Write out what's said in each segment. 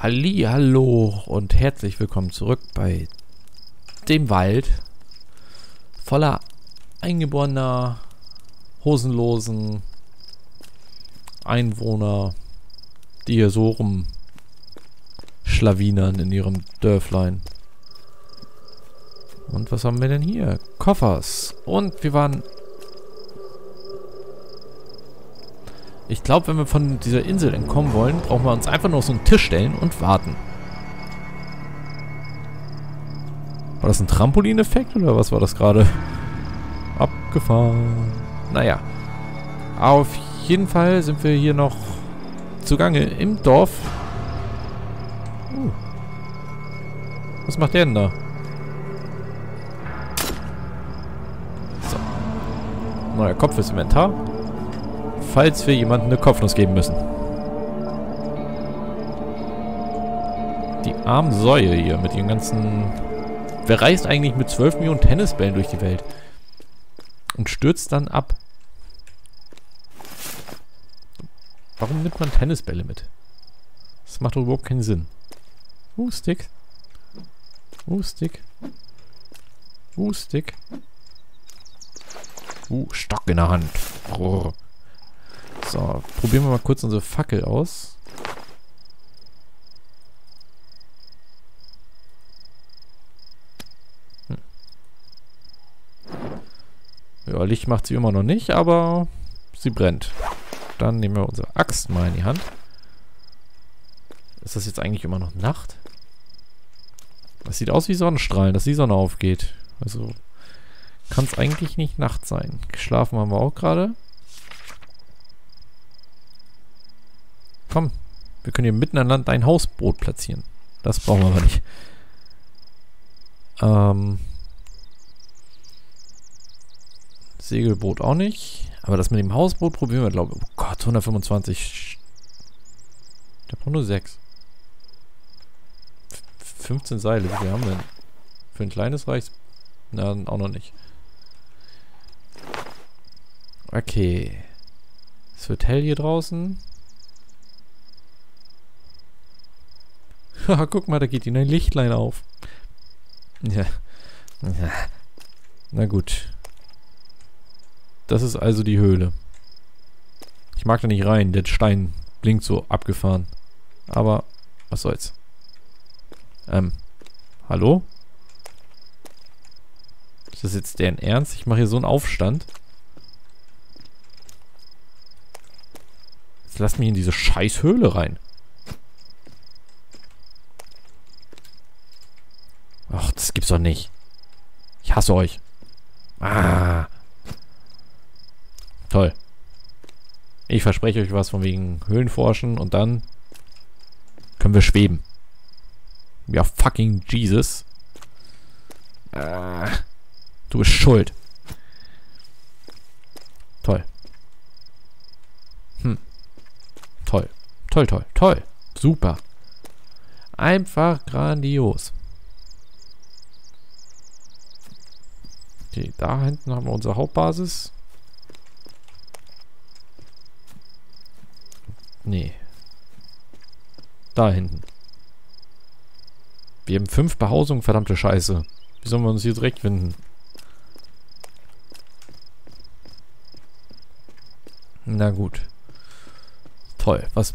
Halli, hallo und herzlich willkommen zurück bei dem Wald voller eingeborener, hosenlosen Einwohner, die hier so rumschlawinern in ihrem Dörflein. Und was haben wir denn hier? Koffers. Und wir waren Ich glaube, wenn wir von dieser Insel entkommen wollen, brauchen wir uns einfach nur auf so einen Tisch stellen und warten. War das ein Trampolineffekt oder was war das gerade? Abgefahren. Naja. Auf jeden Fall sind wir hier noch zugange im Dorf. Uh. Was macht der denn da? So. Neuer Kopf fürs Inventar falls wir jemandem eine Kopfnuss geben müssen. Die armen Säue hier mit ihren ganzen... Wer reist eigentlich mit 12 Millionen Tennisbällen durch die Welt? Und stürzt dann ab. Warum nimmt man Tennisbälle mit? Das macht doch überhaupt keinen Sinn. Uh, Stick. Uh, Stick. Uh, Stick. Uh, Stock in der Hand. Brrr. So, probieren wir mal kurz unsere Fackel aus. Hm. Ja, Licht macht sie immer noch nicht, aber sie brennt. Dann nehmen wir unsere Axt mal in die Hand. Ist das jetzt eigentlich immer noch Nacht? Das sieht aus wie Sonnenstrahlen, dass die Sonne aufgeht. Also kann es eigentlich nicht Nacht sein. Geschlafen haben wir auch gerade. Komm, wir können hier mitten an Land ein Hausboot platzieren. Das brauchen wir aber nicht. Ähm, Segelboot auch nicht. Aber das mit dem Hausboot probieren wir, glaube ich. Oh Gott, 125. Der braucht nur 6. 15 Seile, wie viel haben wir denn? Für ein kleines reicht Na, auch noch nicht. Okay. Wird hell hier draußen. Guck mal, da geht ihnen ein Lichtlein auf. Ja. ja. Na gut. Das ist also die Höhle. Ich mag da nicht rein. Der Stein blinkt so abgefahren. Aber, was soll's. Ähm, hallo? Ist das jetzt deren Ernst? Ich mache hier so einen Aufstand. Jetzt lasst mich in diese scheiß Höhle rein. Ach, das gibt's doch nicht. Ich hasse euch. Ah. Toll. Ich verspreche euch was von wegen Höhlenforschen und dann können wir schweben. Ja, fucking Jesus. Ah. Du bist schuld. Toll. Hm. Toll. Toll, toll, toll. Super. Einfach grandios. Okay, da hinten haben wir unsere Hauptbasis. Nee. Da hinten. Wir haben fünf Behausungen, verdammte Scheiße. Wie sollen wir uns hier direkt finden? Na gut. Toll. Was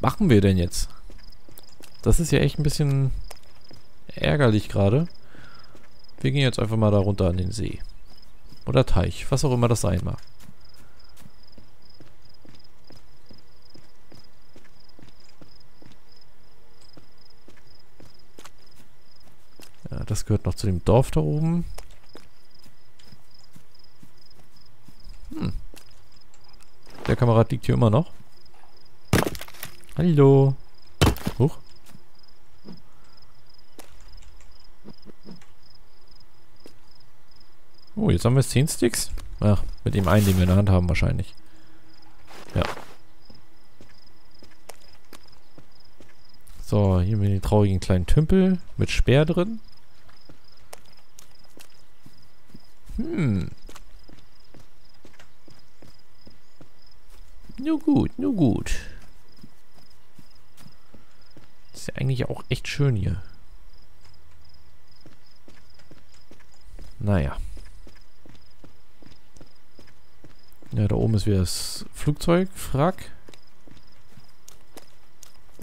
machen wir denn jetzt? Das ist ja echt ein bisschen ärgerlich gerade. Wir gehen jetzt einfach mal da runter an den See. Oder Teich, was auch immer das sein mag. Ja, das gehört noch zu dem Dorf da oben. Hm. Der Kamerad liegt hier immer noch. Hallo. Huch. Oh, jetzt haben wir 10 Sticks. Ach, mit dem einen, den wir in der Hand haben wahrscheinlich. Ja. So, hier haben wir den traurigen kleinen Tümpel mit Speer drin. Hm. Nur gut, nur gut. Ist ja eigentlich auch echt schön hier. Naja. Ja, da oben ist wieder das Flugzeug, Frack.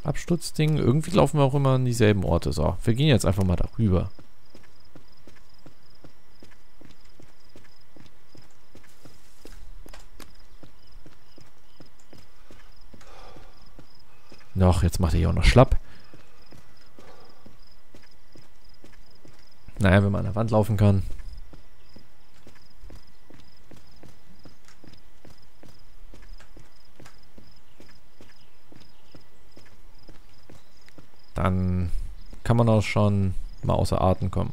Abstutzding. Irgendwie laufen wir auch immer an dieselben Orte. So, wir gehen jetzt einfach mal darüber. Noch, jetzt macht er hier auch noch schlapp. Naja, wenn man an der Wand laufen kann. Dann kann man auch schon mal außer Atem kommen.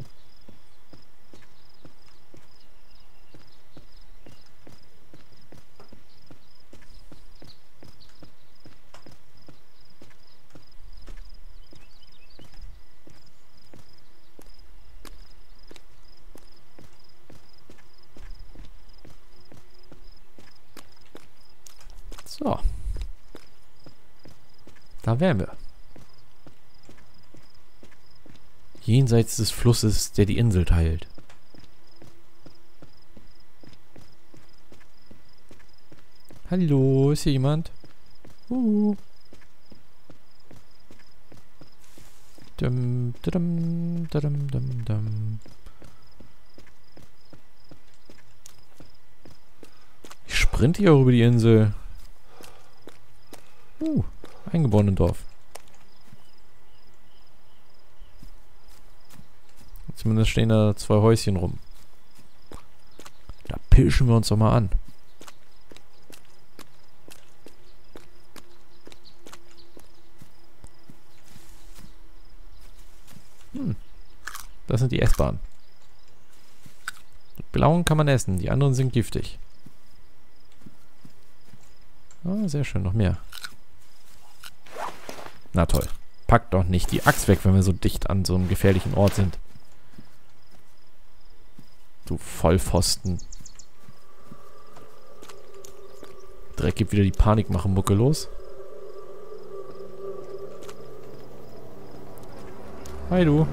So. Da wären wir. Jenseits des Flusses, der die Insel teilt. Hallo, ist hier jemand? Uh. Dum, dum, dum, dum, dum. Ich sprinte hier auch über die Insel. Uh, eingeborenen Dorf. Zumindest stehen da zwei Häuschen rum. Da pilschen wir uns doch mal an. Hm. Das sind die Essbahnen. Die blauen kann man essen, die anderen sind giftig. Ah, sehr schön, noch mehr. Na toll. Packt doch nicht die Axt weg, wenn wir so dicht an so einem gefährlichen Ort sind. Du Vollpfosten. Direkt gibt wieder die Panikmache-Mucke los. Hi du.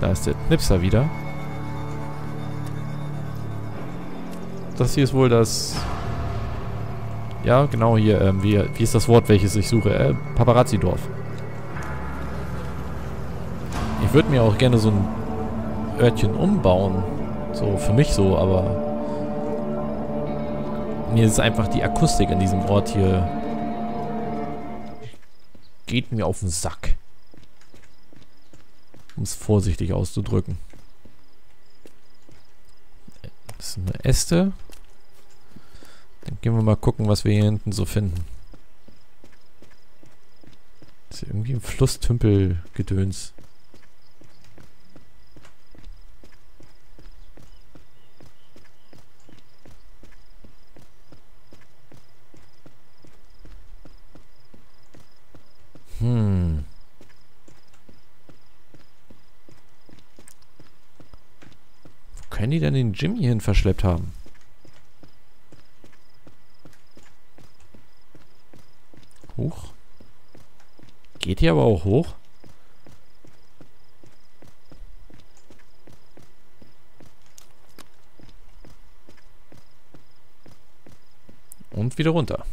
Da ist der Knipser wieder. Das hier ist wohl das... Ja, genau hier. Ähm, wie, wie ist das Wort, welches ich suche? Äh, Paparazzi-Dorf. Ich würde mir auch gerne so ein Örtchen umbauen. So, für mich so, aber... Mir ist einfach die Akustik an diesem Ort hier... Geht mir auf den Sack. Um es vorsichtig auszudrücken. Das sind Äste. Gehen wir mal gucken, was wir hier hinten so finden. Das ist irgendwie ein Flusstümpel-Gedöns. Hm. Wo können die denn den Jimmy hin verschleppt haben? Hoch. Geht hier aber auch hoch? Und wieder runter.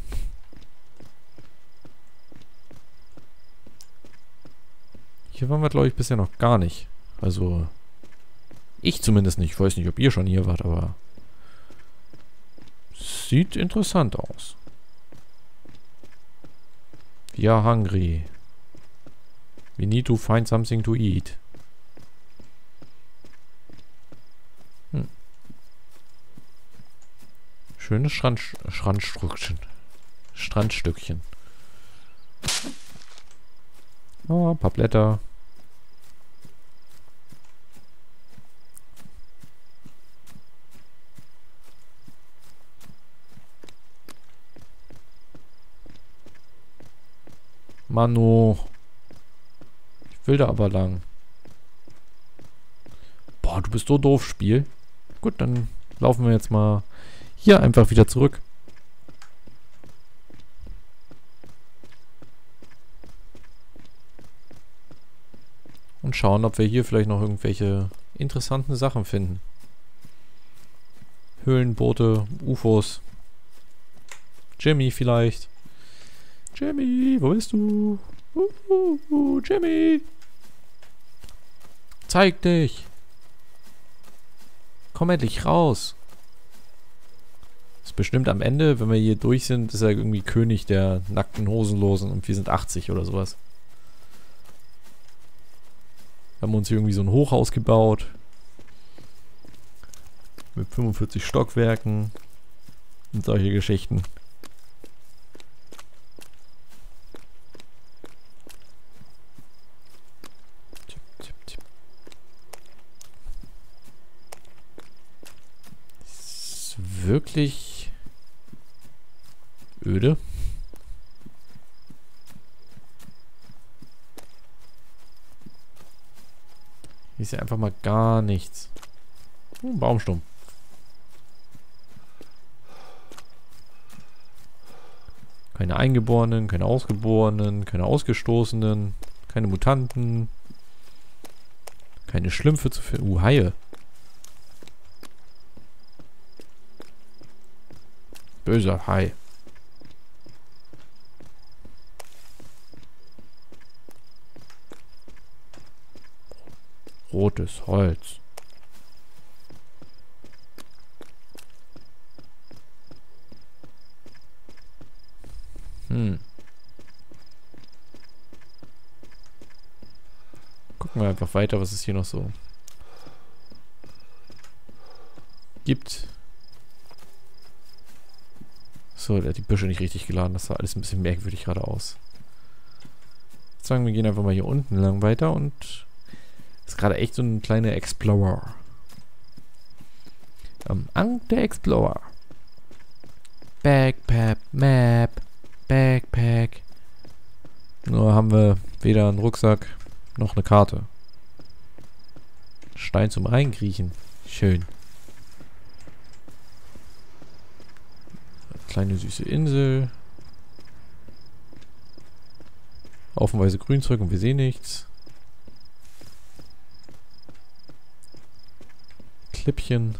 Hier waren wir, glaube ich, bisher noch gar nicht. Also, ich zumindest nicht. Ich weiß nicht, ob ihr schon hier wart, aber... Sieht interessant aus. Are hungry. We need to find something to eat. Hm. Schönes Strand, Strandstückchen. Strandstückchen. Oh, ein paar Blätter. Manu. Will da aber lang. Boah, du bist so doof, Spiel. Gut, dann laufen wir jetzt mal hier einfach wieder zurück. Und schauen, ob wir hier vielleicht noch irgendwelche interessanten Sachen finden. Höhlenboote, UFOs. Jimmy vielleicht. Jimmy, wo bist du? Uh, uh, uh, Jimmy. Zeig dich. Komm endlich raus. Ist bestimmt am Ende, wenn wir hier durch sind, ist er irgendwie König der nackten Hosenlosen und wir sind 80 oder sowas. Haben uns hier irgendwie so ein Hochhaus gebaut. Mit 45 Stockwerken. Und solche Geschichten. Ist wirklich öde. Hier ist ja einfach mal gar nichts. Oh, ein. Keine Eingeborenen, keine Ausgeborenen, keine Ausgestoßenen, keine Mutanten. Keine Schlümpfe zu finden. Uh, Haie. Böser Hai. Rotes Holz. Hm. Gucken wir einfach weiter, was es hier noch so gibt. So, der hat die Büsche nicht richtig geladen. Das sah alles ein bisschen merkwürdig gerade aus. Sagen, wir gehen einfach mal hier unten lang weiter und ist gerade echt so ein kleiner Explorer. Am Ang der Explorer. Backpack, Map, Backpack. Nur haben wir weder einen Rucksack noch eine Karte. Stein zum Reinkriechen. Schön. Kleine süße Insel. Haufenweise Grünzeug und wir sehen nichts. Klippchen.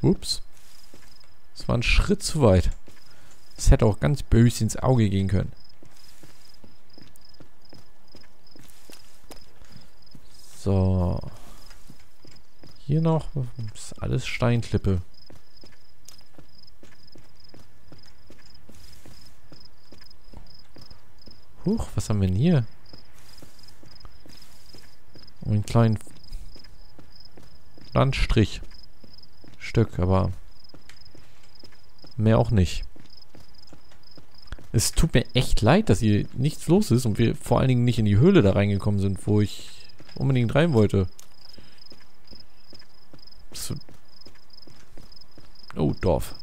Ups. Das war ein Schritt zu weit. Das hätte auch ganz böse ins Auge gehen können. So. Hier noch. Ist alles Steinklippe. Huch, was haben wir denn hier? einen kleinen Landstrich. Stück, aber mehr auch nicht. Es tut mir echt leid, dass hier nichts los ist und wir vor allen Dingen nicht in die Höhle da reingekommen sind, wo ich unbedingt rein wollte. Oh, Dorf.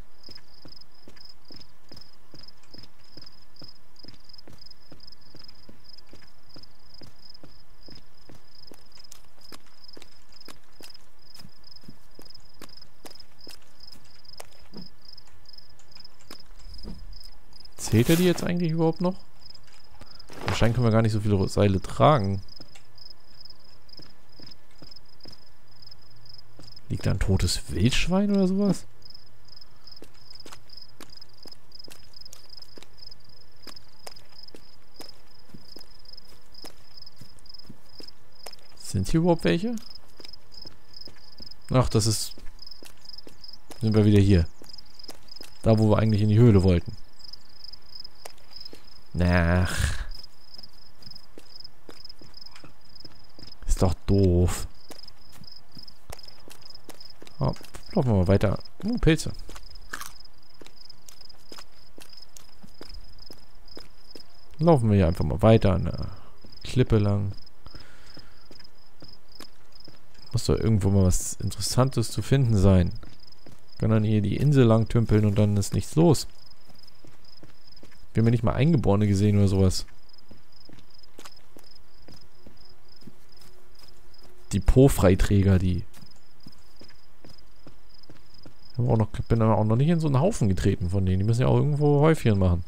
Zählt er die jetzt eigentlich überhaupt noch? Wahrscheinlich können wir gar nicht so viele Seile tragen. Liegt da ein totes Wildschwein oder sowas? Sind hier überhaupt welche? Ach, das ist... Sind wir wieder hier. Da, wo wir eigentlich in die Höhle wollten. Ach. Ist doch doof. Oh, laufen wir mal weiter. Oh, Pilze. Laufen wir hier einfach mal weiter an der Klippe lang. Muss doch irgendwo mal was Interessantes zu finden sein. Kann dann hier die Insel lang tümpeln und dann ist nichts los. Wir haben ja nicht mal Eingeborene gesehen oder sowas. Die Po-Freiträger, die. Auch noch, bin aber auch noch nicht in so einen Haufen getreten von denen. Die müssen ja auch irgendwo Häufchen machen.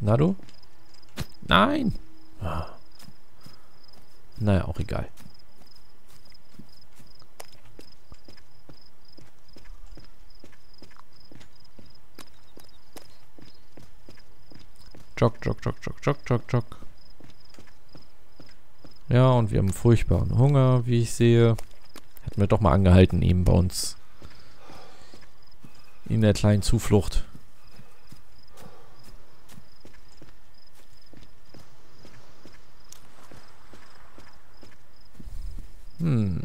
Na du? Nein! Ah. Naja, auch egal. Jog, jog, jog, jog, jog, jog, jog. Ja, und wir haben furchtbaren Hunger, wie ich sehe. Hätten wir doch mal angehalten eben bei uns. In der kleinen Zuflucht. Hm.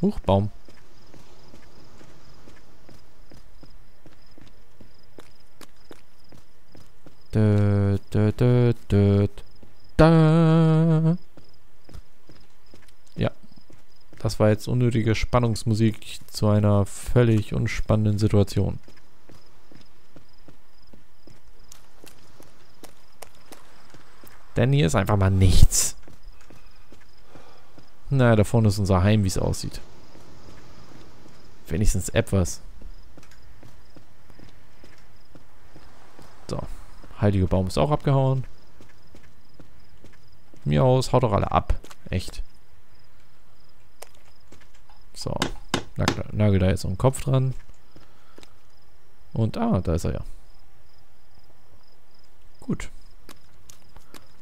Huchbaum. Dö, dö, dö, dö, da. Ja. Das war jetzt unnötige Spannungsmusik zu einer völlig unspannenden Situation. Denn hier ist einfach mal nichts. Naja, da vorne ist unser Heim, wie es aussieht. Wenigstens etwas. So. Heilige Baum ist auch abgehauen. Mir aus, haut doch alle ab. Echt. So. Nagel, nagel da jetzt so einen Kopf dran. Und, ah, da ist er ja. Gut.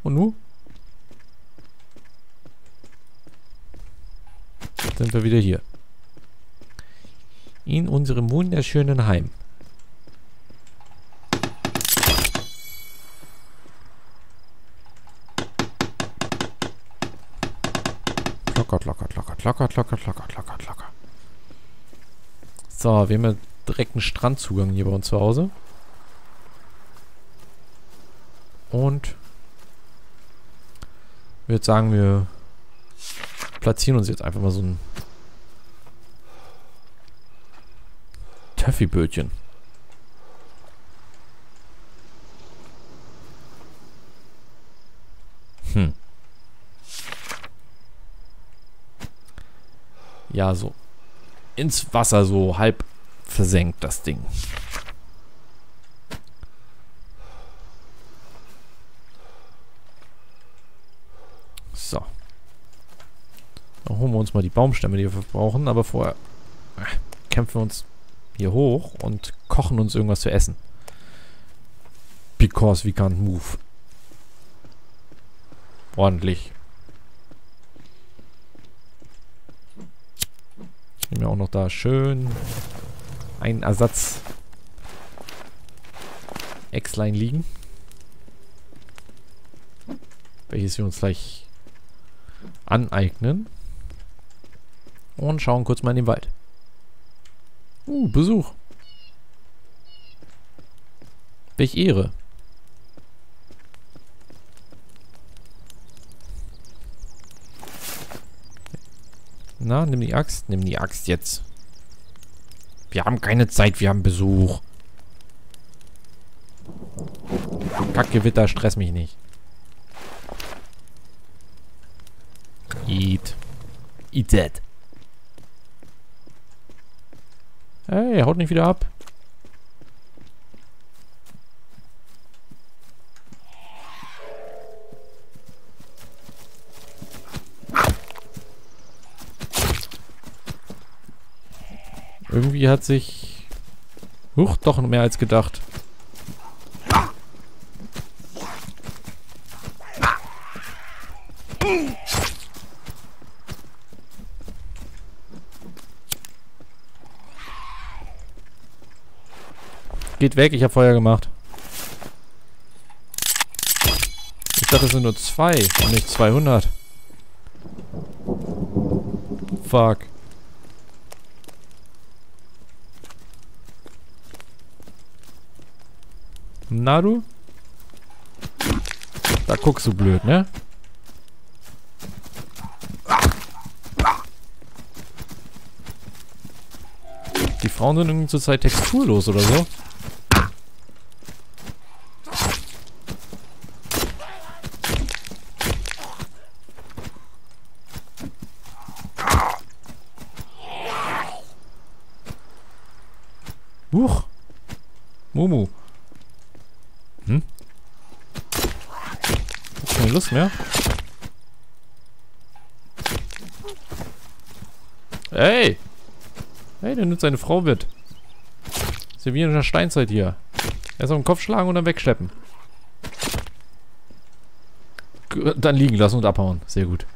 Und nu? Sind wir wieder hier. In unserem wunderschönen Heim. Lockert, lockert, lockert, lockert, lockert, lockert, lockert, lockert. So, wir haben ja direkt einen Strandzugang hier bei uns zu Hause. Und ich würde sagen, wir platzieren uns jetzt einfach mal so ein Töffibötchen. Hm. Ja, so. Ins Wasser so halb versenkt das Ding. So. Dann holen wir uns mal die Baumstämme, die wir brauchen. Aber vorher äh, kämpfen wir uns hier hoch und kochen uns irgendwas zu essen. Because we can't move. Ordentlich. Nehmen wir auch noch da schön einen Ersatz Äxlein liegen. Welches wir uns gleich aneignen. Und schauen kurz mal in den Wald. Uh, Besuch. Welch Ehre. Na, nimm die Axt. Nimm die Axt jetzt. Wir haben keine Zeit, wir haben Besuch. Kackgewitter, stress mich nicht. Eat. Eat that. Hey, haut nicht wieder ab. Irgendwie hat sich... Huch, doch mehr als gedacht. Geht weg, ich habe Feuer gemacht. Ich dachte, es sind nur zwei und nicht 200. Fuck. Na du? Da guckst du blöd, ne? Die Frauen sind irgendwie zurzeit texturlos oder so. Huch. Mumu. Hm? Lust mehr. Ey! Hey, der nimmt seine Frau mit. Ist ja wie in der Steinzeit hier. Erst auf den Kopf schlagen und dann wegschleppen. Dann liegen lassen und abhauen. Sehr gut.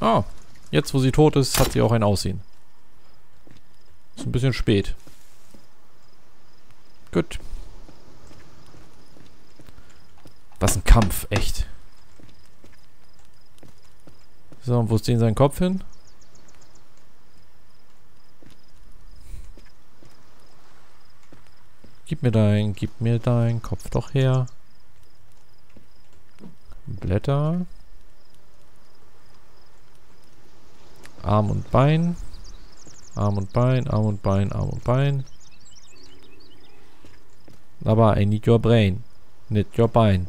Oh. Jetzt, wo sie tot ist, hat sie auch ein Aussehen. Ist ein bisschen spät. Gut. Was ein Kampf, echt. So, und wo ist denn sein Kopf hin? Gib mir dein, gib mir dein Kopf doch her. Blätter. Arm und Bein. Arm und Bein, Arm und Bein, Arm und Bein. Aber I need your brain. Nicht your Bein.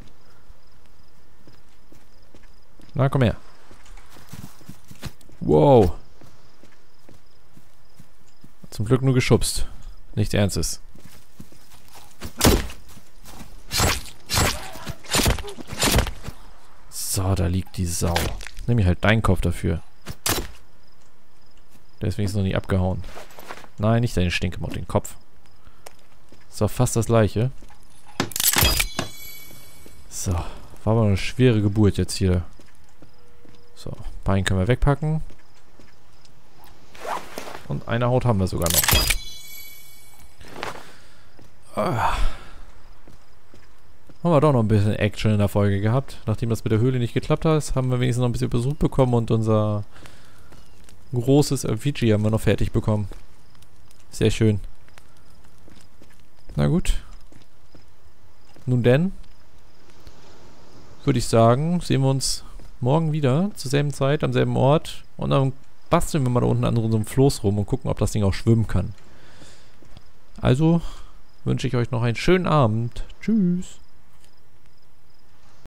Na, komm her. Wow. Zum Glück nur geschubst. Nichts Ernstes. So, da liegt die Sau. Nimm ich halt deinen Kopf dafür. Der ist noch nicht abgehauen. Nein, nicht deine Stinkemott, den Kopf. Doch fast das gleiche. So. War aber eine schwere Geburt jetzt hier. So. Bein können wir wegpacken. Und eine Haut haben wir sogar noch. Ah. Haben wir doch noch ein bisschen Action in der Folge gehabt. Nachdem das mit der Höhle nicht geklappt hat, haben wir wenigstens noch ein bisschen Besuch bekommen und unser großes Fiji haben wir noch fertig bekommen. Sehr schön. Na gut. Nun denn, würde ich sagen, sehen wir uns morgen wieder zur selben Zeit, am selben Ort. Und dann basteln wir mal da unten an so einem Floß rum und gucken, ob das Ding auch schwimmen kann. Also wünsche ich euch noch einen schönen Abend. Tschüss.